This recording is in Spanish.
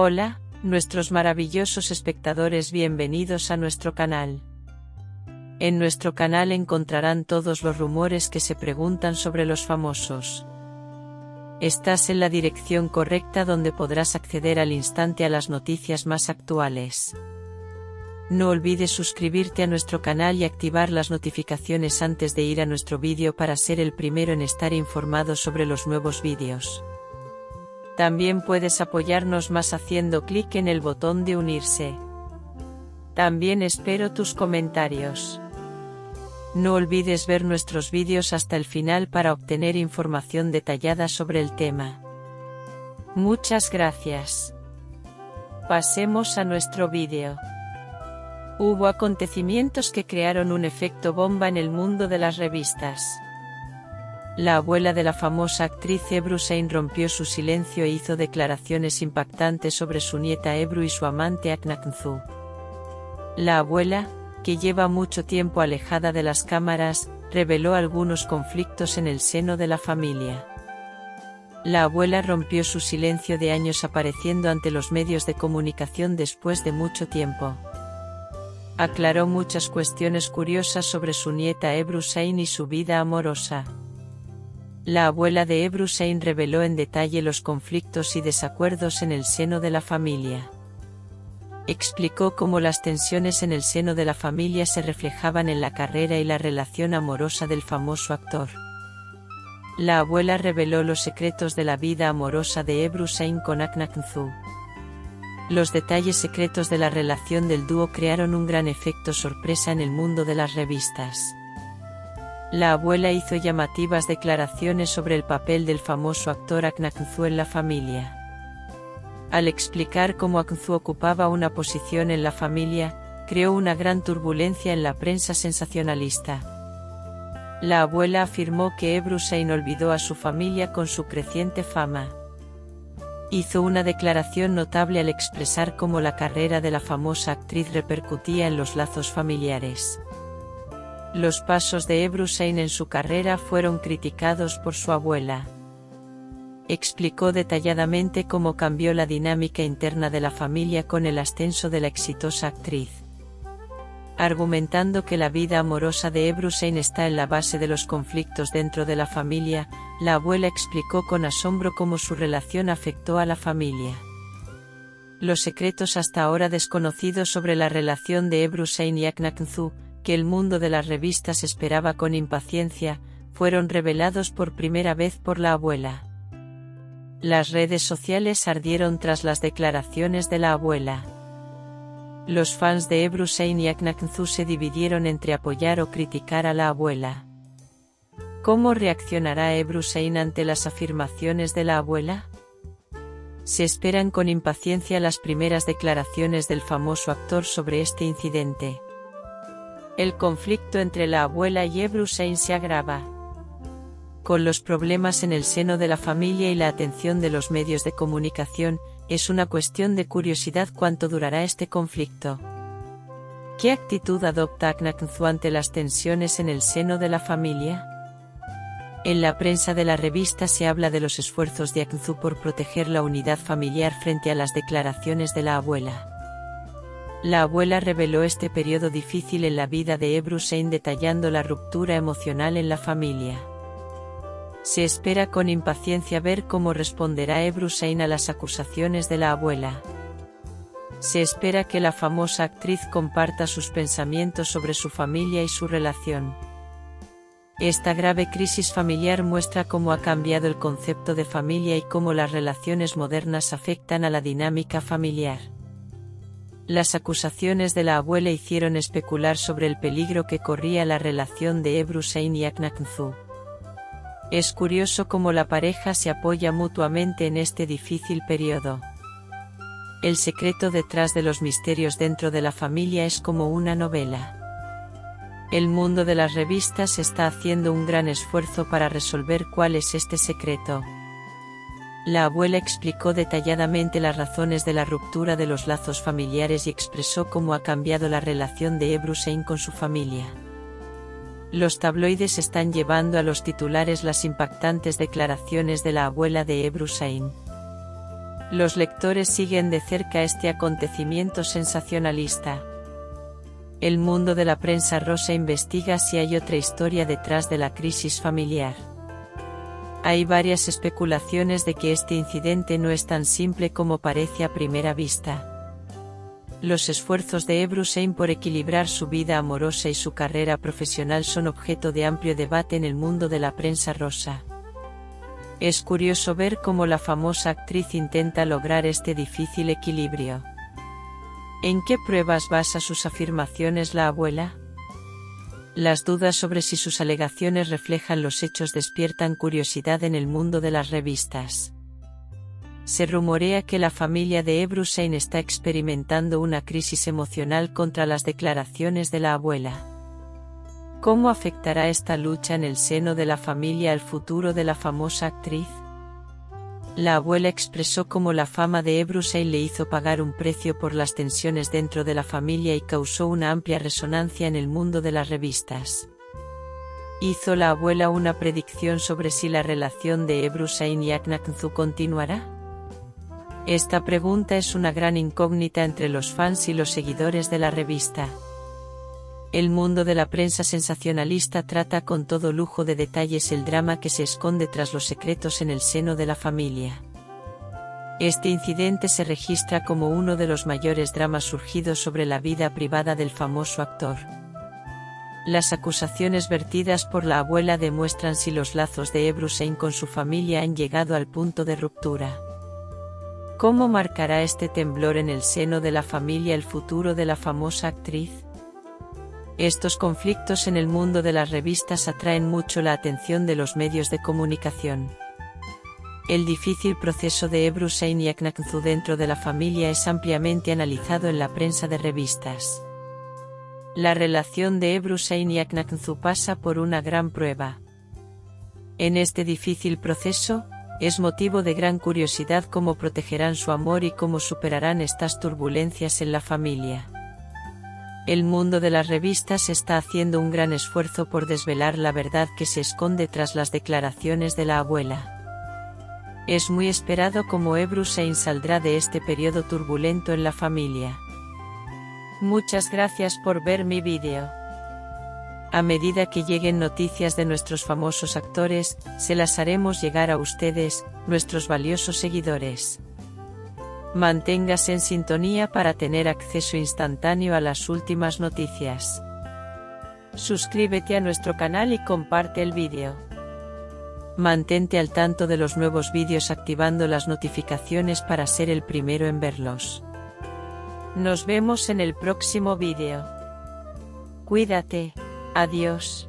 Hola, nuestros maravillosos espectadores bienvenidos a nuestro canal. En nuestro canal encontrarán todos los rumores que se preguntan sobre los famosos. Estás en la dirección correcta donde podrás acceder al instante a las noticias más actuales. No olvides suscribirte a nuestro canal y activar las notificaciones antes de ir a nuestro vídeo para ser el primero en estar informado sobre los nuevos vídeos. También puedes apoyarnos más haciendo clic en el botón de unirse. También espero tus comentarios. No olvides ver nuestros vídeos hasta el final para obtener información detallada sobre el tema. Muchas gracias. Pasemos a nuestro vídeo. Hubo acontecimientos que crearon un efecto bomba en el mundo de las revistas. La abuela de la famosa actriz Ebru Sein rompió su silencio e hizo declaraciones impactantes sobre su nieta Ebru y su amante Aknaknzu. La abuela, que lleva mucho tiempo alejada de las cámaras, reveló algunos conflictos en el seno de la familia. La abuela rompió su silencio de años apareciendo ante los medios de comunicación después de mucho tiempo aclaró muchas cuestiones curiosas sobre su nieta Ebru y su vida amorosa. La abuela de Ebru reveló en detalle los conflictos y desacuerdos en el seno de la familia. Explicó cómo las tensiones en el seno de la familia se reflejaban en la carrera y la relación amorosa del famoso actor. La abuela reveló los secretos de la vida amorosa de Ebru con Aknaknzu. Los detalles secretos de la relación del dúo crearon un gran efecto sorpresa en el mundo de las revistas. La abuela hizo llamativas declaraciones sobre el papel del famoso actor Aknakzu en la familia. Al explicar cómo Aknzu ocupaba una posición en la familia, creó una gran turbulencia en la prensa sensacionalista. La abuela afirmó que Ebru se olvidó a su familia con su creciente fama hizo una declaración notable al expresar cómo la carrera de la famosa actriz repercutía en los lazos familiares. Los pasos de Ebru en su carrera fueron criticados por su abuela. Explicó detalladamente cómo cambió la dinámica interna de la familia con el ascenso de la exitosa actriz argumentando que la vida amorosa de Ebrusein está en la base de los conflictos dentro de la familia, la abuela explicó con asombro cómo su relación afectó a la familia. Los secretos hasta ahora desconocidos sobre la relación de Ebrusein y Aknaknzu, que el mundo de las revistas esperaba con impaciencia, fueron revelados por primera vez por la abuela. Las redes sociales ardieron tras las declaraciones de la abuela. Los fans de Ebru y Aknaknzu se dividieron entre apoyar o criticar a la abuela. ¿Cómo reaccionará Ebru ante las afirmaciones de la abuela? Se esperan con impaciencia las primeras declaraciones del famoso actor sobre este incidente. El conflicto entre la abuela y Ebru se agrava. Con los problemas en el seno de la familia y la atención de los medios de comunicación, es una cuestión de curiosidad cuánto durará este conflicto. ¿Qué actitud adopta Aknaknzu ante las tensiones en el seno de la familia? En la prensa de la revista se habla de los esfuerzos de Aknzu por proteger la unidad familiar frente a las declaraciones de la abuela. La abuela reveló este periodo difícil en la vida de Ebru detallando la ruptura emocional en la familia. Se espera con impaciencia ver cómo responderá Ebru a las acusaciones de la abuela. Se espera que la famosa actriz comparta sus pensamientos sobre su familia y su relación. Esta grave crisis familiar muestra cómo ha cambiado el concepto de familia y cómo las relaciones modernas afectan a la dinámica familiar. Las acusaciones de la abuela hicieron especular sobre el peligro que corría la relación de Ebru y Aknaknzu. Es curioso cómo la pareja se apoya mutuamente en este difícil periodo. El secreto detrás de los misterios dentro de la familia es como una novela. El mundo de las revistas está haciendo un gran esfuerzo para resolver cuál es este secreto. La abuela explicó detalladamente las razones de la ruptura de los lazos familiares y expresó cómo ha cambiado la relación de Ebru con su familia. Los tabloides están llevando a los titulares las impactantes declaraciones de la abuela de Ebru Los lectores siguen de cerca este acontecimiento sensacionalista. El mundo de la prensa rosa investiga si hay otra historia detrás de la crisis familiar. Hay varias especulaciones de que este incidente no es tan simple como parece a primera vista. Los esfuerzos de Ebrusein por equilibrar su vida amorosa y su carrera profesional son objeto de amplio debate en el mundo de la prensa rosa. Es curioso ver cómo la famosa actriz intenta lograr este difícil equilibrio. ¿En qué pruebas basa sus afirmaciones la abuela? Las dudas sobre si sus alegaciones reflejan los hechos despiertan curiosidad en el mundo de las revistas. Se rumorea que la familia de Ebrusein está experimentando una crisis emocional contra las declaraciones de la abuela. ¿Cómo afectará esta lucha en el seno de la familia el futuro de la famosa actriz? La abuela expresó cómo la fama de Ebrusein le hizo pagar un precio por las tensiones dentro de la familia y causó una amplia resonancia en el mundo de las revistas. ¿Hizo la abuela una predicción sobre si la relación de Ebrusein y Aknakzu continuará? Esta pregunta es una gran incógnita entre los fans y los seguidores de la revista. El mundo de la prensa sensacionalista trata con todo lujo de detalles el drama que se esconde tras los secretos en el seno de la familia. Este incidente se registra como uno de los mayores dramas surgidos sobre la vida privada del famoso actor. Las acusaciones vertidas por la abuela demuestran si los lazos de Ebrusein con su familia han llegado al punto de ruptura. ¿Cómo marcará este temblor en el seno de la familia el futuro de la famosa actriz? Estos conflictos en el mundo de las revistas atraen mucho la atención de los medios de comunicación. El difícil proceso de Ebrusein y Aknakzu dentro de la familia es ampliamente analizado en la prensa de revistas. La relación de Ebrusein y Aknakzu pasa por una gran prueba. En este difícil proceso, es motivo de gran curiosidad cómo protegerán su amor y cómo superarán estas turbulencias en la familia. El mundo de las revistas está haciendo un gran esfuerzo por desvelar la verdad que se esconde tras las declaraciones de la abuela. Es muy esperado como Ebrusein saldrá de este periodo turbulento en la familia. Muchas gracias por ver mi vídeo. A medida que lleguen noticias de nuestros famosos actores, se las haremos llegar a ustedes, nuestros valiosos seguidores. Manténgase en sintonía para tener acceso instantáneo a las últimas noticias. Suscríbete a nuestro canal y comparte el vídeo. Mantente al tanto de los nuevos vídeos activando las notificaciones para ser el primero en verlos. Nos vemos en el próximo vídeo. Cuídate. Adiós.